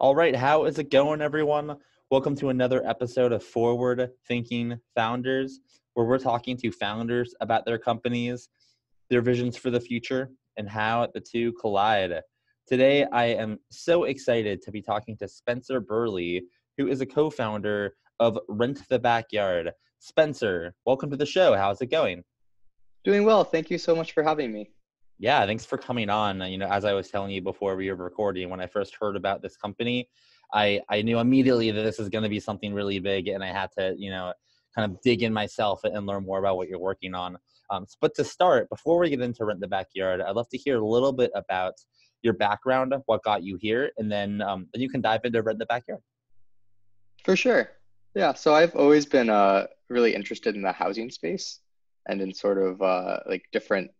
All right, how is it going, everyone? Welcome to another episode of Forward Thinking Founders, where we're talking to founders about their companies, their visions for the future, and how the two collide. Today, I am so excited to be talking to Spencer Burleigh, who is a co founder of Rent the Backyard. Spencer, welcome to the show. How's it going? Doing well. Thank you so much for having me. Yeah, thanks for coming on. You know, as I was telling you before we were recording, when I first heard about this company, I I knew immediately that this is going to be something really big, and I had to, you know, kind of dig in myself and learn more about what you're working on. Um, but to start, before we get into rent the backyard, I'd love to hear a little bit about your background, what got you here, and then um, then you can dive into rent the backyard. For sure. Yeah. So I've always been uh, really interested in the housing space and in sort of uh, like different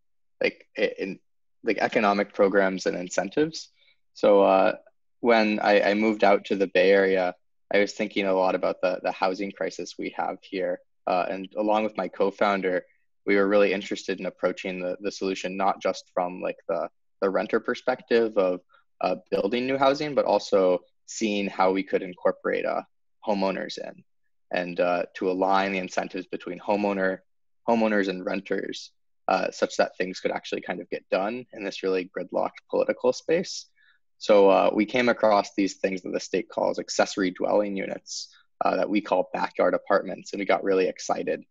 like in like economic programs and incentives. So uh, when I, I, moved out to the Bay Area, I was thinking a lot about the the housing crisis we have here, uh, and along with my co-founder, we were really interested in approaching the the solution not just from like the the renter perspective of uh, building new housing, but also seeing how we could incorporate uh, homeowners in. And uh, to align the incentives between homeowner homeowners and renters uh, such that things could actually kind of get done in this really gridlocked political space. So uh, we came across these things that the state calls accessory dwelling units uh, that we call backyard apartments, and we got really excited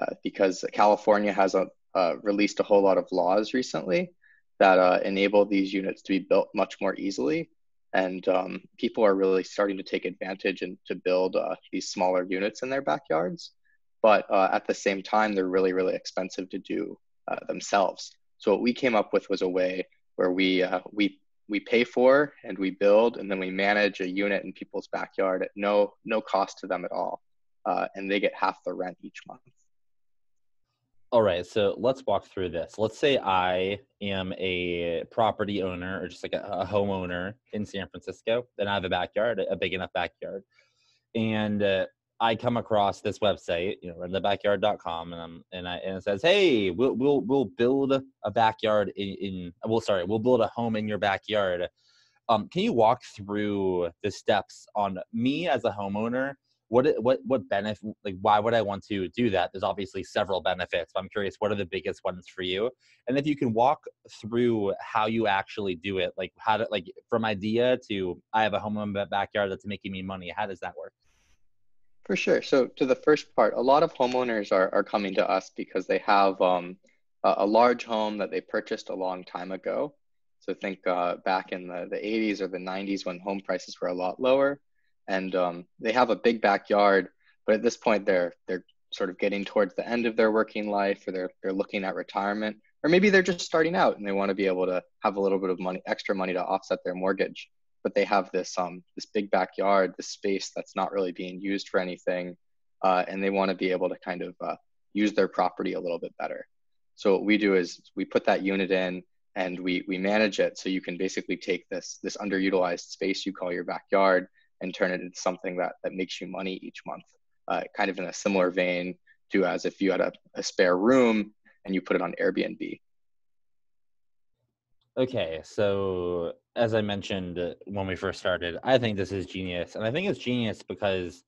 uh, because California has a, uh, released a whole lot of laws recently that uh, enable these units to be built much more easily. And um, people are really starting to take advantage and to build these smaller units in their backyards. But at the same time, they're really, really expensive to do uh, themselves. So what we came up with was a way where we uh, we we pay for and we build and then we manage a unit in people's backyard at no no cost to them at all, uh, and they get half the rent each month. All right, so let's walk through this. Let's say I am a property owner or just like a, a homeowner in San Francisco, then I have a backyard, a big enough backyard, and uh, I come across this website, you know, rentthebackyard.com, and I'm and I and it says, "Hey, we'll we'll we'll build a backyard in, in well, sorry, we'll build a home in your backyard." Um, can you walk through the steps on me as a homeowner? What what what benefit? Like, why would I want to do that? There's obviously several benefits. But I'm curious, what are the biggest ones for you? And if you can walk through how you actually do it, like how to like from idea to I have a home in my backyard that's making me money. How does that work? For sure. So to the first part, a lot of homeowners are, are coming to us because they have um, a, a, large home that they purchased a long time ago. So think uh, back in the, the 80s or the 90s when home prices were a lot lower. And um, they have a big backyard, but at this point they're they're sort of getting towards the end of their working life or they're they're looking at retirement. Or maybe they're just starting out and they want to be able to have a little bit of money, extra money to offset their mortgage but they have this um, this big backyard, this space that's not really being used for anything, uh, and they want to be able to kind of uh, use their property a little bit better. So what we do is we put that unit in and we we manage it so you can basically take this this underutilized space you call your backyard and turn it into something that that makes you money each month, uh, kind of in a similar vein to as if you had a, a spare room and you put it on Airbnb. Okay, so as I mentioned uh, when we first started, I think this is genius. And I think it's genius because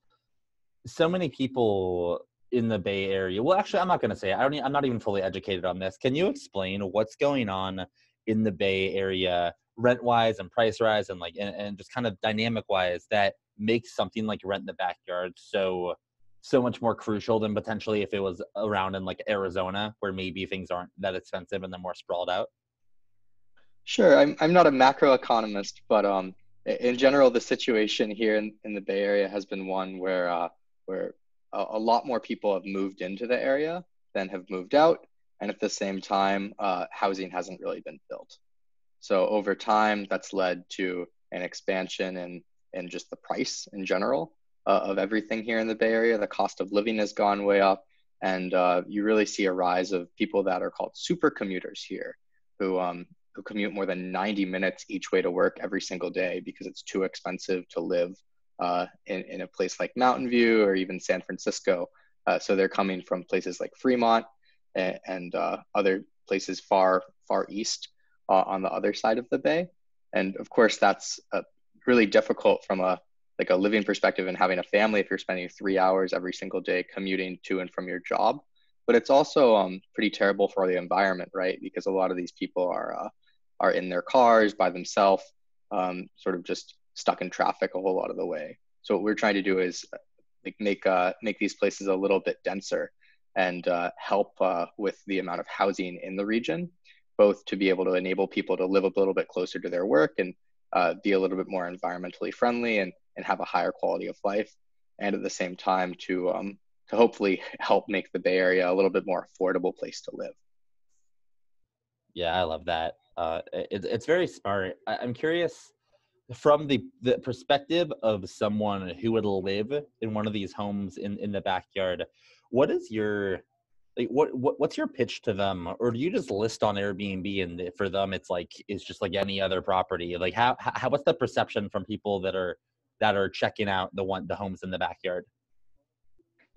so many people in the Bay Area, well, actually, I'm not going to say, it. I don't, I'm not even fully educated on this. Can you explain what's going on in the Bay Area rent wise and price rise and like, and, and just kind of dynamic wise that makes something like rent in the backyard so, so much more crucial than potentially if it was around in like Arizona where maybe things aren't that expensive and they're more sprawled out? Sure, I'm I'm not a macroeconomist, but um, in general, the situation here in, in the Bay Area has been one where uh, where a, a lot more people have moved into the area than have moved out, and at the same time, uh, housing hasn't really been built. So over time, that's led to an expansion in in just the price in general uh, of everything here in the Bay Area. The cost of living has gone way up, and uh, you really see a rise of people that are called super commuters here, who um, who commute more than 90 minutes each way to work every single day because it's too expensive to live uh, in, in a place like Mountain View or even San Francisco. Uh, so they're coming from places like Fremont and, and uh, other places far, far east uh, on the other side of the bay. And of course, that's a really difficult from a like a living perspective and having a family if you're spending three hours every single day commuting to and from your job. But it's also um, pretty terrible for the environment, right? Because a lot of these people are uh, are in their cars by themselves, um, sort of just stuck in traffic a whole lot of the way. So what we're trying to do is like make uh, make these places a little bit denser and uh, help uh, with the amount of housing in the region, both to be able to enable people to live a little bit closer to their work and uh, be a little bit more environmentally friendly and, and have a higher quality of life, and at the same time to um, to hopefully help make the Bay Area a little bit more affordable place to live. Yeah, I love that. Uh, it, it's very smart. I, I'm curious from the, the perspective of someone who would live in one of these homes in, in the backyard what is your like what, what what's your pitch to them or do you just list on airbnb and for them it's like it's just like any other property like how, how what's the perception from people that are that are checking out the one the homes in the backyard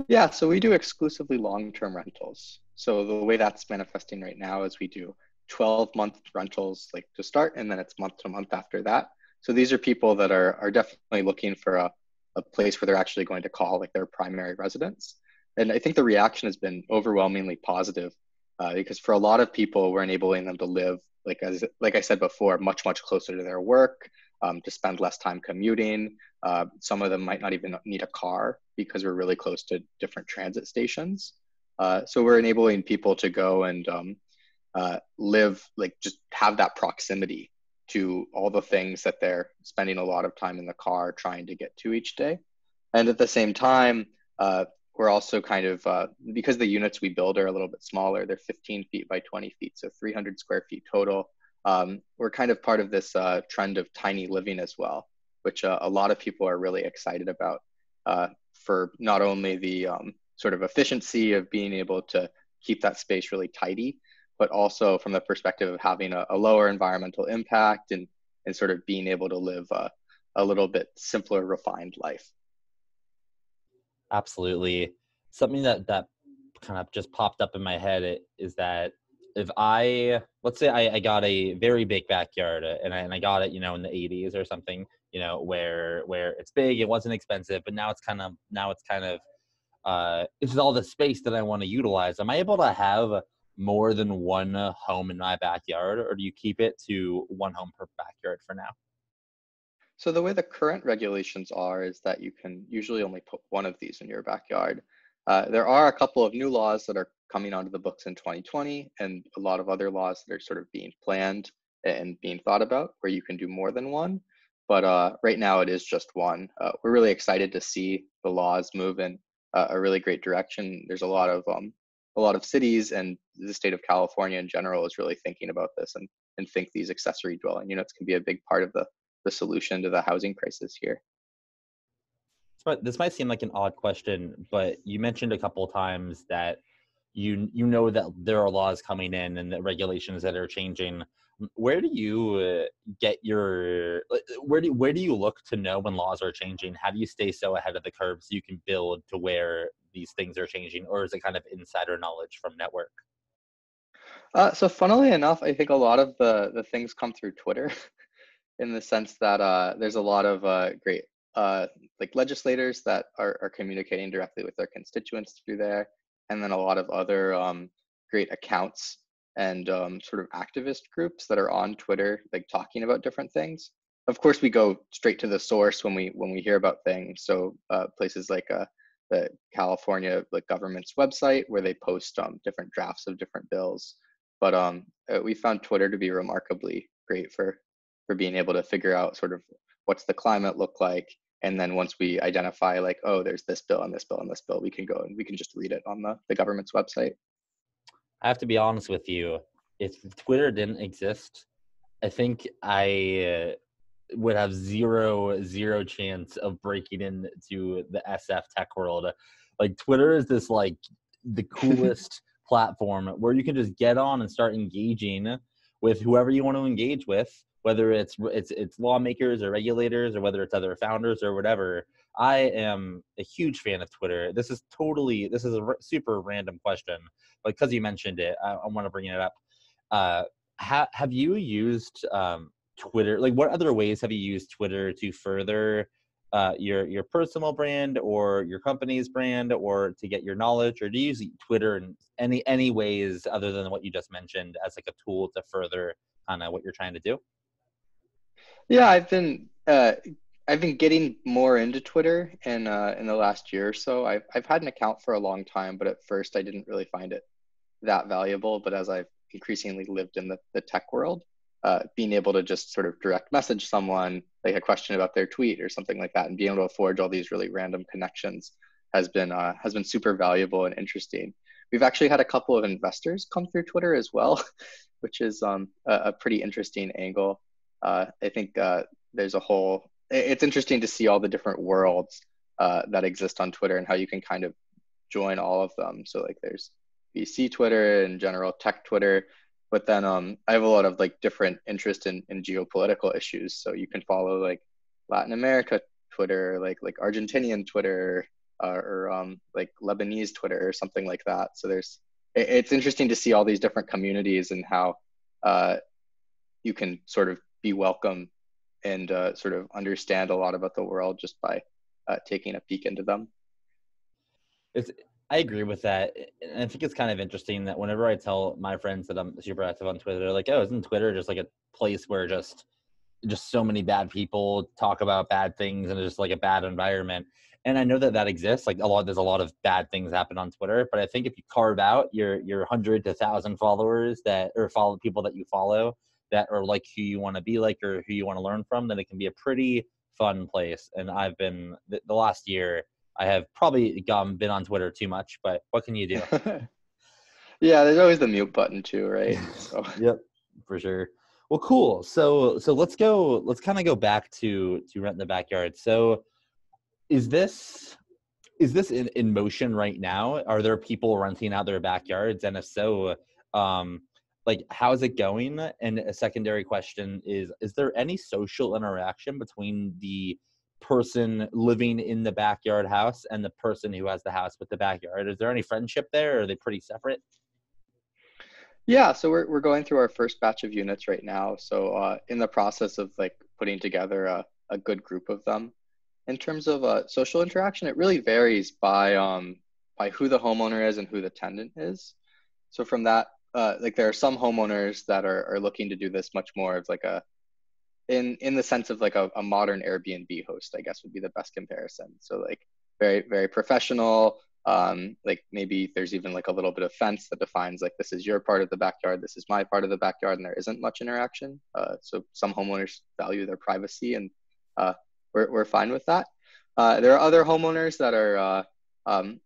yeah so we do exclusively long-term rentals. So the way that's manifesting right now is we do 12 month rentals like to start and then it's month to month after that. So these are people that are are definitely looking for a, a place where they're actually going to call like their primary residence. And I think the reaction has been overwhelmingly positive uh, because for a lot of people, we're enabling them to live like as like I said before, much much closer to their work, um, to spend less time commuting. Uh, some of them might not even need a car because we're really close to different transit stations. Uh, so we're enabling people to go and um, uh, live like just have that proximity to all the things that they're spending a lot of time in the car trying to get to each day, and at the same time. Uh, we're also kind of uh, because the units we build are a little bit smaller they're 15 feet by 20 feet so 300 square feet total um, we're kind of part of this uh, trend of tiny living as well which uh, a lot of people are really excited about uh, for not only the um, sort of efficiency of being able to keep that space really tidy but also from the perspective of having a, a lower environmental impact and, and sort of being able to live a, a little bit simpler refined life. Absolutely. Something that that kind of just popped up in my head is that if I let's say I, I got a very big backyard uh, and I, and I got it you know in the 80s or something you know where where it's big it wasn't expensive but now it's kind of now it's kind of uh it's all the space that I want to utilize am I able to have more than one home in my backyard or do you keep it to one home per backyard for now so the way the current regulations are is that you can usually only put one of these in your backyard. Uh, there are a couple of new laws that are coming onto the books in 2020 and a lot of other laws that are sort of being planned and being thought about where you can do more than one. But uh, right now it is just one. Uh, we're really excited to see the laws move in a really great direction. There's a lot of um, a lot of cities and the state of California in general is really thinking about this and, and think these accessory dwelling units can be a big part of the the solution to the housing crisis here. This might seem like an odd question, but you mentioned a couple times that you you know that there are laws coming in and the regulations that are changing. Where do you uh, get your uh, where do where do you look to know when laws are changing? How do you stay so ahead of the curve so you can build to where these things are changing, or is it kind of insider knowledge from network? Uh, so funnily enough, I think a lot of the the things come through Twitter. in the sense that uh, there's a lot of uh, great uh, like legislators that are, are communicating directly with their constituents through there, and then a lot of other um, great accounts and um, sort of activist groups that are on Twitter, like talking about different things. Of course, we go straight to the source when we when we hear about things. So uh, places like uh, the California like government's website where they post um, different drafts of different bills. But um, uh, we found Twitter to be remarkably great for for being able to figure out sort of what's the climate look like and then once we identify like oh there's this bill and this bill and this bill we can go and we can just read it on the, the government's website. I have to be honest with you if twitter didn't exist i think i uh, would have zero zero chance of breaking into the sf tech world. Like twitter is this like the coolest platform where you can just get on and start engaging with whoever you want to engage with whether it's it's it's lawmakers or regulators or whether it's other founders or whatever. I am a huge fan of Twitter. This is totally this is a r- super random question, but because you mentioned it, I, I want to bring it up. Uh, ha- have you used um, Twitter? Like, what other ways have you used Twitter to further uh, your your personal brand or your company's brand, or to get your knowledge, or do you use Twitter in any any ways other than what you just mentioned as like a tool to further kind of what you're trying to do? Yeah, I've been uh, I've been getting more into Twitter in uh, in the last year or so. I've I've had an account for a long time, but at first I didn't really find it that valuable. But as I've increasingly lived in the, the tech world, uh, being able to just sort of direct message someone like a question about their tweet or something like that, and being able to forge all these really random connections has been uh, has been super valuable and interesting. We've actually had a couple of investors come through Twitter as well, which is um, a, a, pretty interesting angle. Uh, I think uh, there's a whole. It's interesting to see all the different worlds uh, that exist on Twitter and how you can kind of join all of them. So like there's VC Twitter and general tech Twitter, but then um, I have a lot of like different interest in, in geopolitical issues. So you can follow like Latin America Twitter, like like Argentinian Twitter, uh, or um, like Lebanese Twitter or something like that. So there's it, it's interesting to see all these different communities and how uh, you can sort of be welcome and uh, sort of understand a lot about the world just by uh, taking a peek into them. It's I agree with that. And I think it's kind of interesting that whenever I tell my friends that I'm super active on Twitter, they're like, oh, isn't Twitter just like a place where just just so many bad people talk about bad things and it's just like a bad environment. And I know that that exists. Like a lot, there's a lot of bad things happen on Twitter. But I think if you carve out your your hundred to thousand followers that or follow people that you follow that are like who you want to be like or who you want to learn from, then it can be a pretty fun place. And I've been the, the last year I have probably gone been on Twitter too much, but what can you do? yeah, there's always the mute button too, right? So. yep, for sure. Well, cool. So so let's go. Let's kind of go back to to rent in the backyard. So is this is this in, in motion right now? Are there people renting out their backyards? And if so, um, like how's it going? And a secondary question is: Is there any social interaction between the person living in the backyard house and the person who has the house with the backyard? Is there any friendship there or are they pretty separate? Yeah, so we're, we're going through our first batch of units right now. So uh, in the process of like putting together a, a good group of them. In terms of uh, social interaction, it really varies by um, by who the homeowner is and who the tenant is. So from that, uh, like there are some homeowners that are, are looking to do this much more of like a in in the sense of like a, a modern Airbnb host, I guess would be the best comparison. So like very very professional. Um, like maybe there's even like a little bit of fence that defines like this is your part of the backyard, this is my part of the backyard, and there isn't much interaction. Uh, so some homeowners value their privacy, and uh, we're we're fine with that. Uh, there are other homeowners that are uh, um,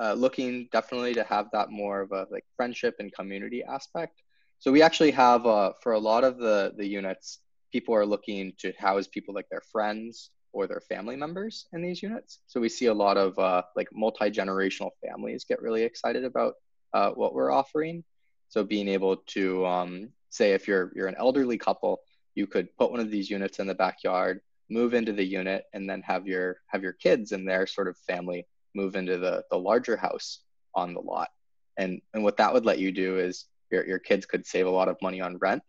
uh, looking definitely to have that more of a like friendship and community aspect. So we actually have uh, for a lot of the the units, people are looking to house people like their friends or their family members in these units. So we see a lot of uh, like multi-generational families get really excited about uh, what we're offering. So being able to um, say if you're you're an elderly couple, you could put one of these units in the backyard, move into the unit, and then have your have your kids and their sort of family move into the the larger house on the lot. And and what that would let you do is your your kids could save a lot of money on rent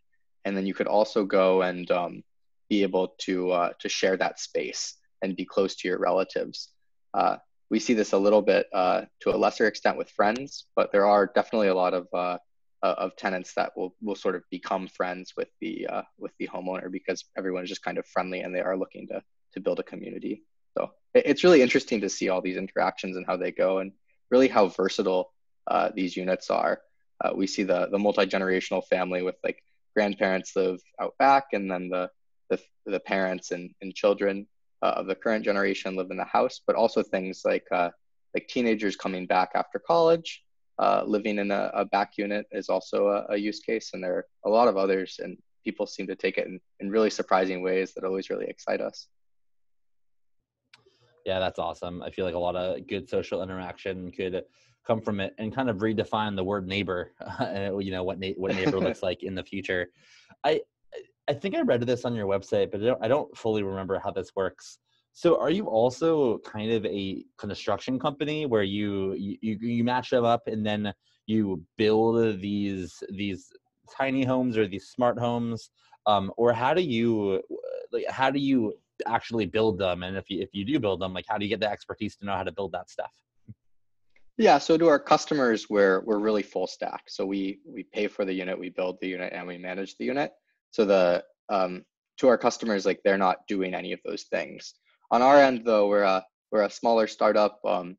and then you could also go and um, be able to uh, to share that space and be close to your relatives. Uh, we see this a little bit uh, to a lesser extent with friends, but there are definitely a lot of uh, uh, of tenants that will will sort of become friends with the uh, with the homeowner because everyone is just kind of friendly and they are looking to to build a community. It's really interesting to see all these interactions and how they go, and really how versatile these units are. we see the the multi generational family with like grandparents live out back, and then the the, the parents and, and children uh, of the current generation live in the house. But also things like uh, like teenagers coming back after college, uh, living in a, a, back unit is also a, a, use case, and there are a lot of others. And people seem to take it in, in really surprising ways that always really excite us. Yeah, that's awesome. I feel like a lot of good social interaction could come from it and kind of redefine the word neighbor uh, you know what na- what neighbor looks like in the future. I i think i read this on your website but I don't, I don't fully remember how this works. So are you also kind of a construction company where you you you match them up and then you build these these tiny homes or these smart homes? Um, or how do you like how do you actually build them and if you if you do build them like how do you get the expertise to know how to build that stuff? Yeah so to our customers we're we're really full stack. So we we pay for the unit we build the unit and we manage the unit. So the um, to our customers like they're not doing any of those things. On our end though we're a we're a smaller startup um,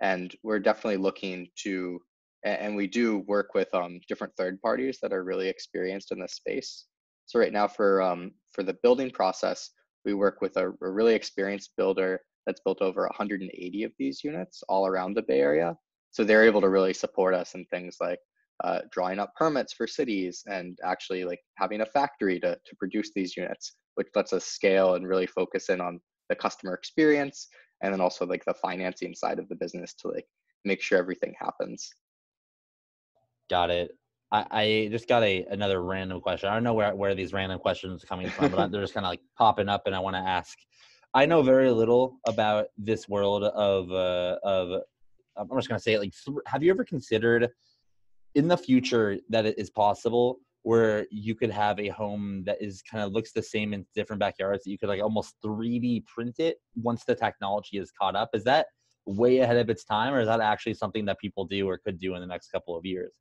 and we're definitely looking to and we do work with um, different third parties that are really experienced in this space. So right now for um, for the building process we work with a, a really experienced builder that's built over 180 of these units all around the bay area. So they're able to really support us in things like uh, drawing up permits for cities and actually like having a factory to, to produce these units which lets us scale and really focus in on the customer experience and then also like the financing side of the business to like make sure everything happens. Got it I, I just got a another random question i don't know where, where these random questions are coming from but they're just kind of like popping up and i want to ask i know very little about this world of uh, of i'm just going to say it like have you ever considered in the future that it is possible where you could have a home that is kind of looks the same in different backyards that you could like almost 3D print it once the technology is caught up. Is that way ahead of its time or is that actually something that people do or could do in the next couple of years?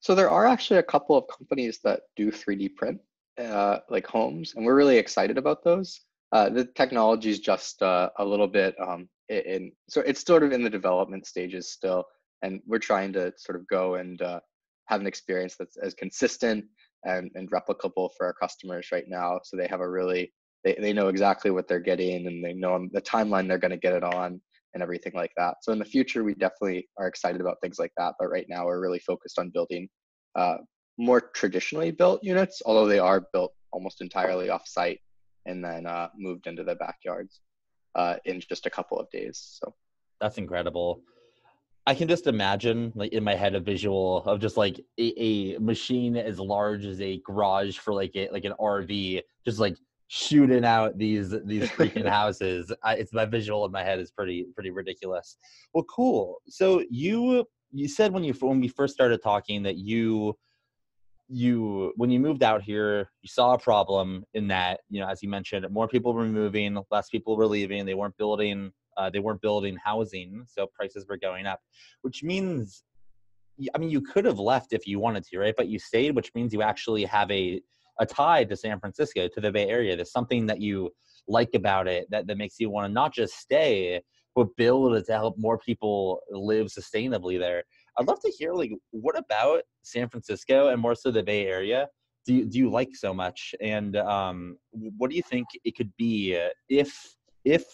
So there are actually a couple of companies that do 3D print uh, like homes and we're really excited about those. Uh, the technology is just uh, a little bit um, in, so it's sort of in the development stages still and we're trying to sort of go and uh, have an experience that's as consistent and, and replicable for our customers right now so they have a really they, they know exactly what they're getting and they know the timeline they're going to get it on and everything like that. So in the future we definitely are excited about things like that but right now we're really focused on building uh, more traditionally built units although they are built almost entirely off site and then uh, moved into the backyards uh, in just a couple of days so. That's incredible. I can just imagine, like in my head, a visual of just like a, a machine as large as a garage for like a like an RV, just like shooting out these these freaking houses. I, it's my visual in my head is pretty pretty ridiculous. Well, cool. So you you said when you when we first started talking that you you when you moved out here you saw a problem in that you know as you mentioned more people were moving less people were leaving they weren't building uh, they weren't building housing, so prices were going up, which means, I mean, you could have left if you wanted to, right? But you stayed, which means you actually have a a tie to San Francisco, to the Bay Area. There's something that you like about it that, that makes you want to not just stay, but build it to help more people live sustainably there. I'd love to hear like what about San Francisco and more so the Bay Area do you, do you like so much, and um, what do you think it could be if if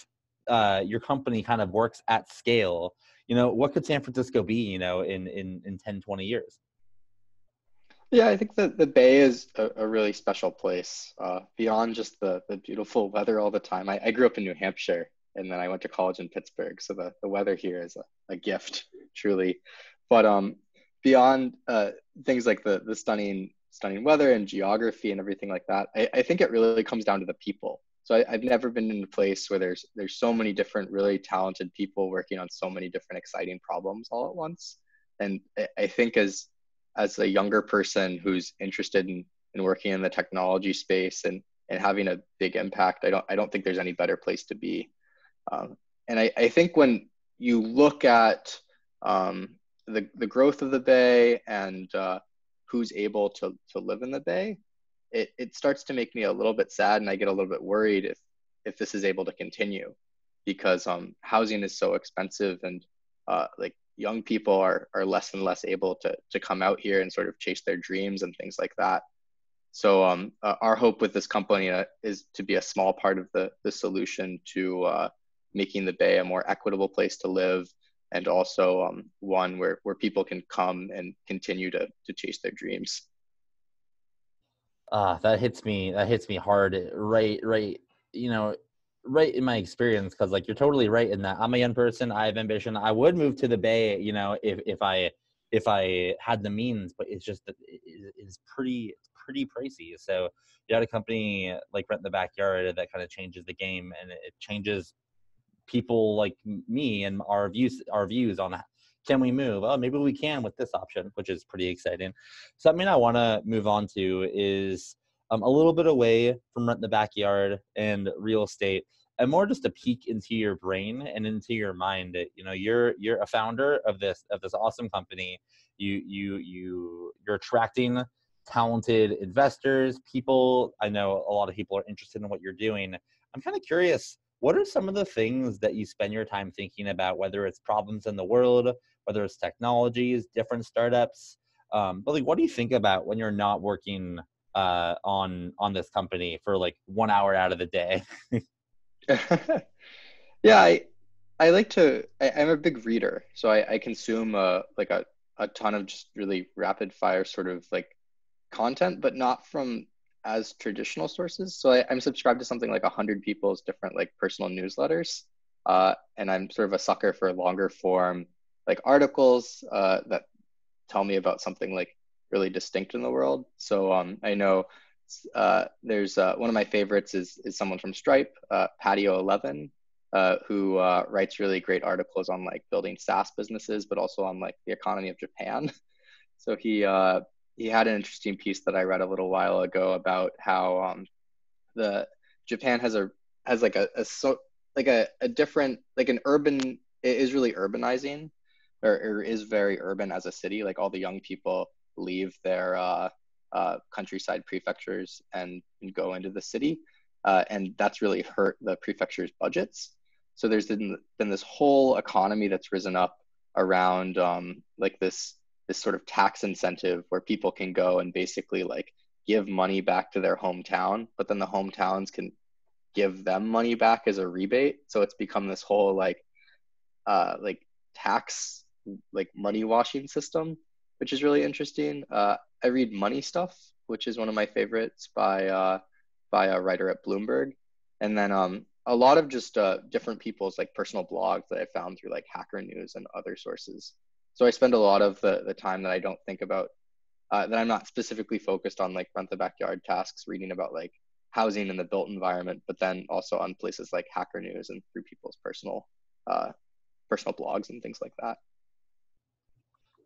uh, your company kind of works at scale, you know, what could San Francisco be, you know, in, in, in 10, 20 years? Yeah, I think that the Bay is a, a really special place. Uh, beyond just the, the beautiful weather all the time. I, I, grew up in New Hampshire and then I went to college in Pittsburgh. So the, the weather here is a, a gift, truly. But um, beyond uh, things like the, the stunning, stunning weather and geography and everything like that, I, I think it really comes down to the people. So I, have never been in a place where there's there's so many different really talented people working on so many different exciting problems all at once. And I think as as a younger person who's interested in, in working in the technology space and, and having a big impact, I don't I don't think there's any better place to be. Um, and I, I think when you look at um, the the growth of the Bay and uh, who's able to to live in the Bay, it, it starts to make me a little bit sad and I get a little bit worried if if this is able to continue because um, housing is so expensive and uh, like young people are, are less and less able to, to come out here and sort of chase their dreams and things like that. So um, uh, our hope with this company uh, is to be a small part of the, the solution to uh, making the Bay a more equitable place to live and also um, one where, where people can come and continue to, to chase their dreams uh, that hits me that hits me hard right right you know right in my experience because like you're totally right in that i'm a young person i have ambition i would move to the bay you know if if i if i had the means but it's just it's pretty pretty pricey so you had a company uh, like rent the backyard that kind of changes the game and it changes people like me and our views our views on that. can we move? Oh, maybe we can with this option, which is pretty exciting. Something I want to move on to is um, a little bit away from rent in the backyard and real estate and more just a peek into your brain and into your mind. You know you're you're a founder of this of this awesome company. You you you you're attracting talented investors people. I know a lot of people are interested in what you're doing. I'm kind of curious what are some of the things that you spend your time thinking about whether it's problems in the world whether it's technologies different startups? Um, but like what do you think about when you're not working uh, on on this company for like one hour out of the day yeah, I I like to. I, am a big reader, so I, I consume uh, like a a ton of just really rapid fire sort of like content, but not from as traditional sources. So I, am subscribed to something like a hundred people's different like personal newsletters, uh, and I'm sort of a sucker for longer form like articles uh, that tell me about something like really distinct in the world. So um, I know uh, there's uh, one of my favorites is is someone from Stripe, uh, Patio Eleven, uh, who uh, writes really great articles on like building SaaS businesses, but also on like the economy of Japan. So he uh, he had an interesting piece that I read a little while ago about how um, the Japan has a has like a, a so like a, a different like an urban it is really urbanizing or, or is very urban as a city. Like all the young people leave their uh, uh, countryside prefectures and, and, go into the city. Uh, and that's really hurt the prefecture's budgets. So there's been, been this whole economy that's risen up around um, like this this sort of tax incentive where people can go and basically like give money back to their hometown, but then the hometowns can give them money back as a rebate. So it's become this whole like uh, like tax like money washing system, which is really interesting. Uh, I read Money Stuff, which is one of my favorites by uh, by a writer at Bloomberg, and then um, a lot of just uh, different people's like personal blogs that I found through like Hacker News and other sources. So I spend a lot of the the time that I don't think about uh, that I'm not specifically focused on like rent the backyard tasks, reading about like housing in the built environment, but then also on places like Hacker News and through people's personal uh, personal blogs and things like that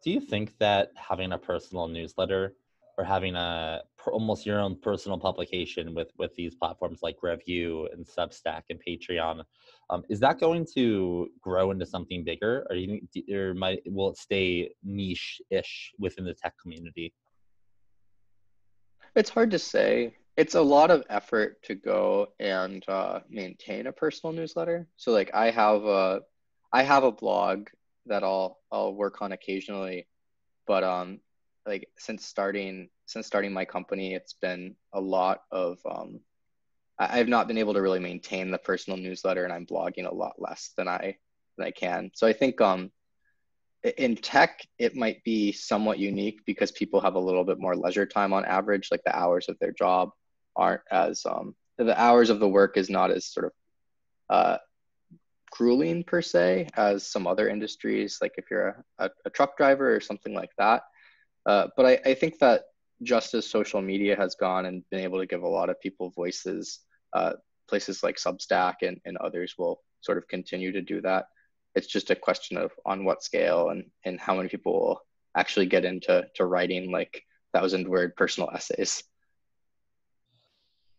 do you think that having a personal newsletter or having a almost your own personal publication with with these platforms like Revue and Substack and Patreon, um, is that going to grow into something bigger, or you think, or might will it stay niche-ish within the tech community? It's hard to say. It's a lot of effort to go and uh, maintain a personal newsletter. So like I have a I have a blog that I'll I'll work on occasionally, but um, like since starting since starting my company, it's been a lot of um, I, I've not been able to really maintain the personal newsletter, and I'm blogging a lot less than I than I can. So I think um, in tech, it might be somewhat unique because people have a little bit more leisure time on average. Like the hours of their job aren't as um, the hours of the work is not as sort of uh, grueling per se as some other industries, like if you're a, a, a truck driver or something like that. Uh, but I, I, think that just as social media has gone and been able to give a lot of people voices, uh, places like Substack and, and others will sort of continue to do that. It's just a question of on what scale and, and how many people will actually get into to writing like thousand word personal essays.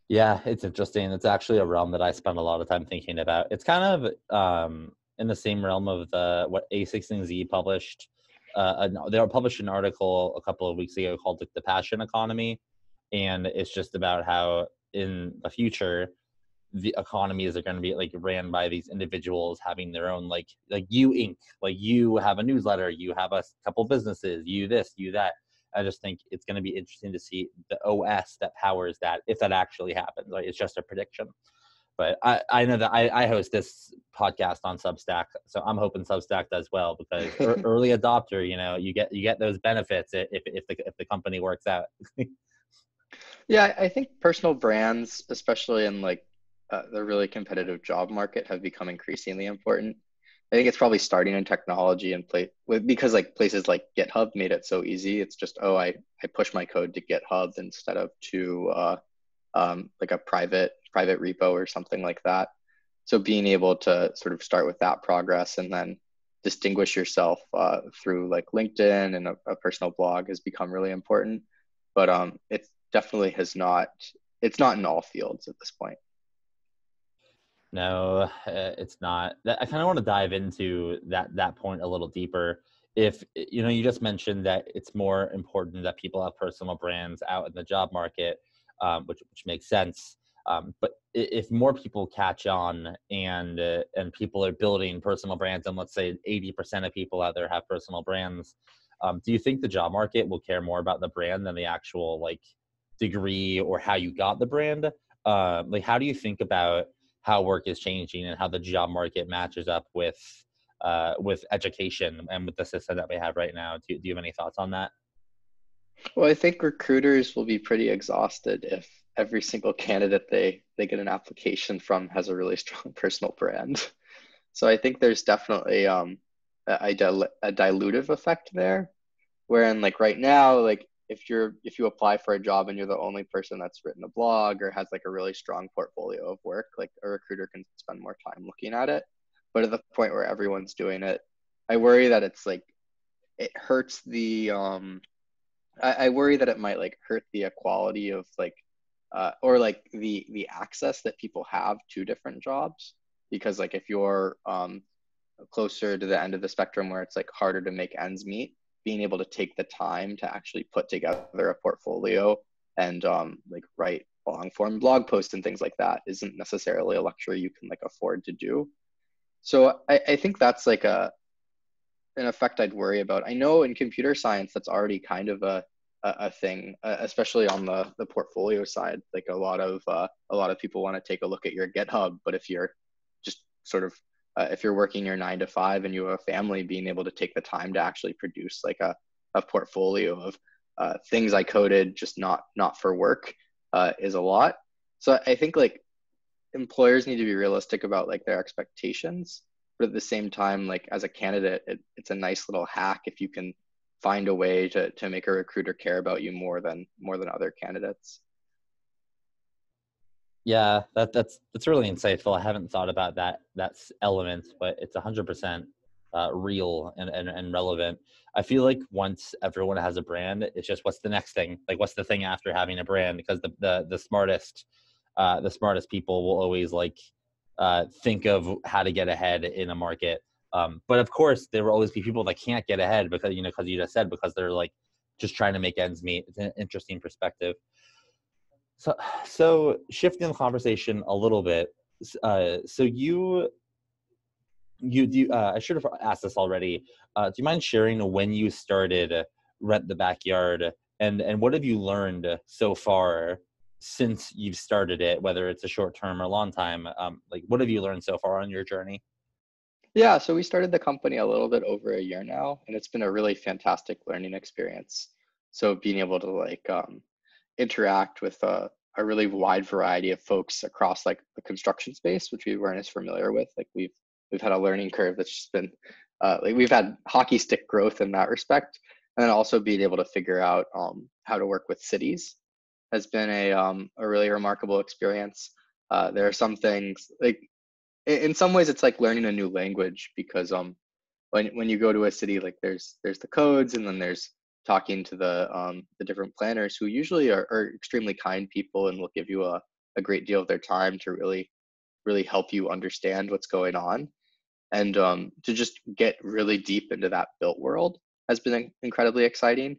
Yeah, it's interesting. It's actually a realm that I spend a lot of time thinking about. It's kind of um, in the same realm of the what A16Z published. Uh, they published an article a couple of weeks ago called like, "The Passion Economy," and it's just about how in the future the economies are going to be like ran by these individuals having their own like like you inc like you have a newsletter you have a couple businesses you this you that I just think it's going to be interesting to see the OS that powers that if that actually happens. Like it's just a prediction. But I, I know that I, I host this podcast on Substack, so I'm hoping Substack does well because early adopter, you know, you get you get those benefits if if the if the company works out. yeah, I think personal brands, especially in like uh, the really competitive job market, have become increasingly important. I think it's probably starting in technology and play with because like places like GitHub made it so easy. It's just oh I I push my code to GitHub instead of to uh, um, like a private private repo or something like that. So being able to sort of start with that progress and then distinguish yourself uh, through like LinkedIn and a, a, personal blog has become really important. But um, it definitely has not. It's not in all fields at this point. No, uh, it's not. I kind of want to dive into that that point a little deeper. If you know, you just mentioned that it's more important that people have personal brands out in the job market, um, which which makes sense. Um, but if more people catch on and uh, and people are building personal brands, and let's say eighty percent of people out there have personal brands, um, do you think the job market will care more about the brand than the actual like degree or how you got the brand? Uh, like, how do you think about how work is changing and how the job market matches up with uh, with education and with the system that we have right now? Do, do you have any thoughts on that? Well, I think recruiters will be pretty exhausted if every single candidate they they get an application from has a really strong personal brand. So I think there's definitely um, a, a dilutive effect there, wherein like right now, like if you're if you apply for a job and you're the only person that's written a blog or has like a really strong portfolio of work like a recruiter can spend more time looking at it. But at the point where everyone's doing it i worry that it's like it hurts the um i, I worry that it might like hurt the equality of like uh, or like the the access that people have to different jobs. Because like if you're um closer to the end of the spectrum where it's like harder to make ends meet being able to take the time to actually put together a portfolio and um, like write long form blog posts and things like that isn't necessarily a luxury you can like afford to do. So I, I think that's like a an effect I'd worry about. I know in computer science that's already kind of a a, a thing, uh, especially on the the portfolio side. Like a lot of uh, a lot of people want to take a look at your GitHub, but if you're just sort of uh, if you're working your nine to five and you have a family, being able to take the time to actually produce like a, a portfolio of uh, things I coded, just not not for work, uh, is a lot. So I think like employers need to be realistic about like their expectations, but at the same time, like as a candidate, it, it's a nice little hack if you can find a way to to make a recruiter care about you more than more than other candidates. Yeah, that that's that's really insightful. I haven't thought about that that element, but it's hundred percent uh, real and, and and relevant. I feel like once everyone has a brand, it's just what's the next thing? Like what's the thing after having a brand? Because the the the smartest uh, the smartest people will always like uh, think of how to get ahead in a market. Um, but of course, there will always be people that can't get ahead because you know because you just said because they're like just trying to make ends meet. It's an interesting perspective. So, so shifting the conversation a little bit. Uh, so you, you, do. Uh, I should have asked this already. Uh, do you mind sharing when you started Rent the Backyard, and and what have you learned so far since you've started it, whether it's a short term or long time? Um, like, what have you learned so far on your journey? Yeah, so we started the company a little bit over a year now, and it's been a really fantastic learning experience. So being able to like um, interact with a, a really wide variety of folks across like the construction space, which we weren't as familiar with. Like we've we've had a learning curve that's just been uh, like we've had hockey stick growth in that respect, and then also being able to figure out um, how to work with cities has been a um, a really remarkable experience. Uh, there are some things like in some ways it's like learning a new language because um when when you go to a city like there's there's the codes and then there's talking to the um, the different planners who usually are, are extremely kind people and will give you a, a great deal of their time to really really help you understand what's going on. And um, to just get really deep into that built world has been incredibly exciting.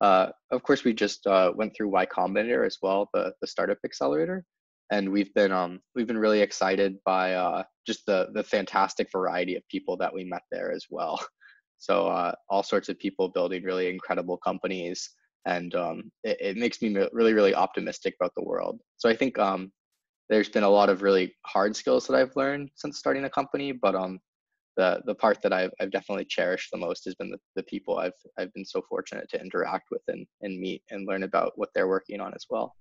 Uh, of course we just uh, went through y combinator as well the, the startup accelerator and we've been um, we've been really excited by uh, just the the fantastic variety of people that we met there as well So uh, all sorts of people building really incredible companies, and um, it, it, makes me really really optimistic about the world. So I think um, there's been a lot of really hard skills that I've learned since starting a company, but um, the the part that I've, I've definitely cherished the most has been the, the people I've I've been so fortunate to interact with and, and meet and learn about what they're working on as well.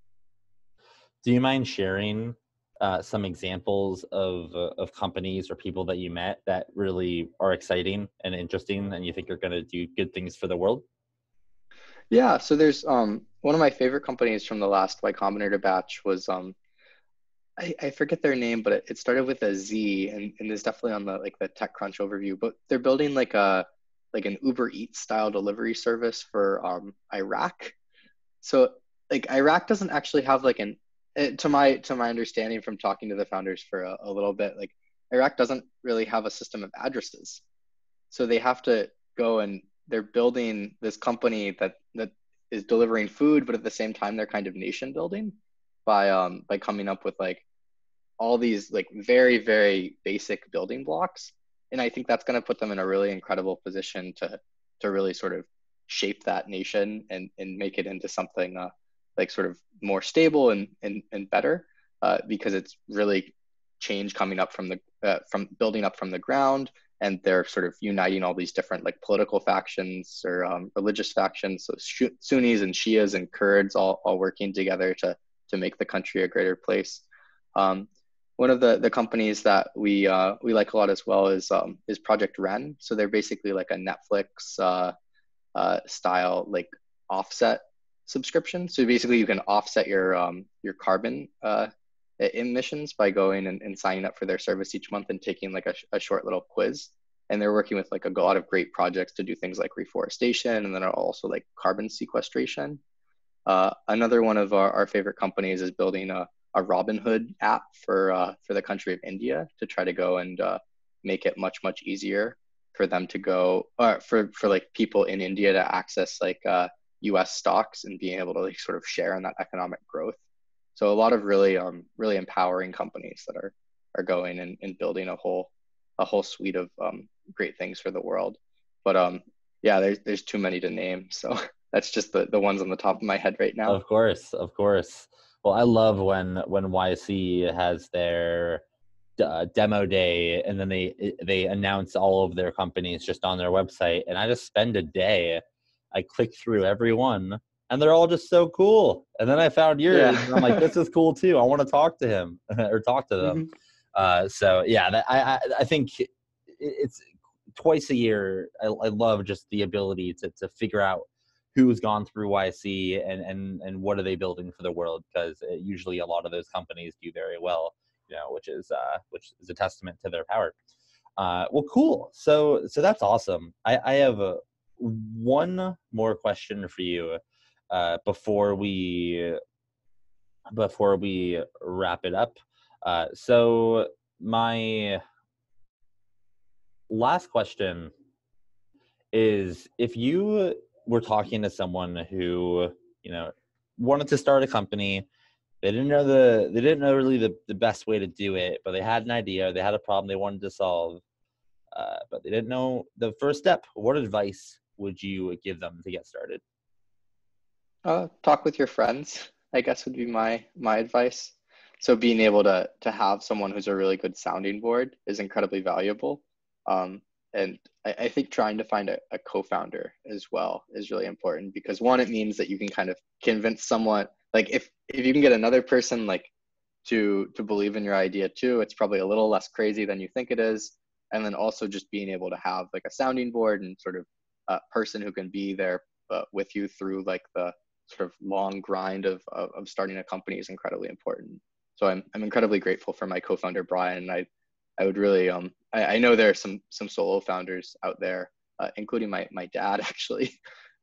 Do you mind sharing uh, some examples of uh, of companies or people that you met that really are exciting and interesting, and you think are going to do good things for the world? Yeah, so there's um, one of my favorite companies from the last Y Combinator batch was um, I, I forget their name, but it, it started with a Z, and, and is definitely on the like the TechCrunch overview. But they're building like a like an Uber Eats style delivery service for um, Iraq. So like Iraq doesn't actually have like an to my to my understanding from talking to the founders for a, a little bit, like Iraq doesn't really have a system of addresses. So they have to go and they're building this company that that is delivering food, but at the same time they're kind of nation building by um by coming up with like all these like very very basic building blocks and i think that's going to put them in a really incredible position to to really sort of shape that nation and and make it into something uh, like sort of more stable and and, and better uh, because it's really change coming up from the uh, from building up from the ground and they're sort of uniting all these different like political factions or um, religious factions so sunnis and shias and kurds all, all working together to to make the country a greater place um, one of the, the companies that we uh, we like a lot as well is um, is Project Wren. So they're basically like a Netflix uh, uh, style like offset subscription. So basically, you can offset your um, your carbon uh, emissions by going and, and, signing up for their service each month and taking like a, a, short little quiz. And they're working with like a lot of great projects to do things like reforestation and then also like carbon sequestration. Uh, another one of our, our favorite companies is building a a Robinhood app for uh, for the country of India to try to go and uh, make it much much easier for them to go or for for like people in India to access like uh, U.S. stocks and being able to like sort of share in that economic growth. So a lot of really um really empowering companies that are are going and, and building a whole a whole suite of um, great things for the world. But um yeah, there's there's too many to name. So that's just the the ones on the top of my head right now. Of course, of course. Well, I love when when YC has their uh, demo day and then they they announce all of their companies just on their website, and I just spend a day. I click through every one, and they're all just so cool. And then I found yours, yeah. and I'm like, this is cool too. I want to talk to him or talk to them. Mm-hmm. Uh, so yeah, that, I, I I think it's twice a year. I, I love just the ability to to figure out who's gone through YC and and and what are they building for the world because uh, usually a lot of those companies do very well, you know, which is uh, which is a testament to their power. Uh, well, cool. So so that's awesome. I, I have a, one more question for you uh, before we before we wrap it up. Uh, so my last question is if you we're talking to someone who you know wanted to start a company they didn't know the they didn't know really the, the best way to do it but they had an idea they had a problem they wanted to solve uh, but they didn't know the first step what advice would you give them to get started? Uh, talk with your friends i guess would be my my advice. So being able to to have someone who's a really good sounding board is incredibly valuable. Um, and I, I, think trying to find a, a co-founder as well is really important because one it means that you can kind of convince someone like if if you can get another person like to to believe in your idea too it's probably a little less crazy than you think it is. And then also just being able to have like a sounding board and sort of a person who can be there uh, with you through like the sort of long grind of, of, of starting a company is incredibly important. So I'm, I'm incredibly grateful for my co-founder brian and i I would really um I, I know there are some some solo founders out there, uh, including my my dad actually,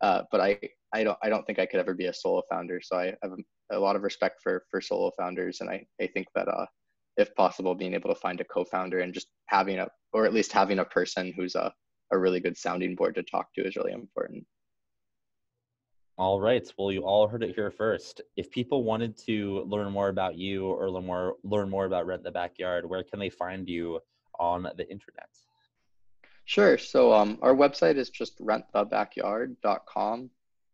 uh, but I I don't I don't think I could ever be a solo founder. So I have a, a lot of respect for for solo founders, and I I think that uh if possible being able to find a co-founder and just having a or at least having a person who's a a really good sounding board to talk to is really important. All right. Well, you all heard it here first. If people wanted to learn more about you or learn more learn more about Rent the Backyard, where can they find you on the internet? Sure. So um, our website is just rentthebackyard.com.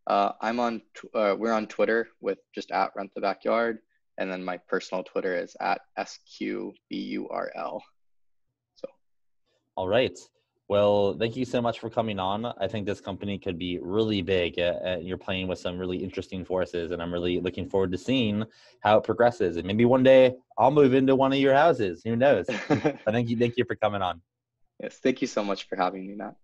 Uh, I'm on. Uh, we're on Twitter with just at Rent the Backyard, and then my personal Twitter is at sqburl. So. All right. Well, thank you so much for coming on. I think this company could be really big. and you're playing with some really interesting forces, and I'm really looking forward to seeing how it progresses. And maybe one day I'll move into one of your houses. Who knows? but thank you, thank you for coming on. Yes, thank you so much for having me, Mat.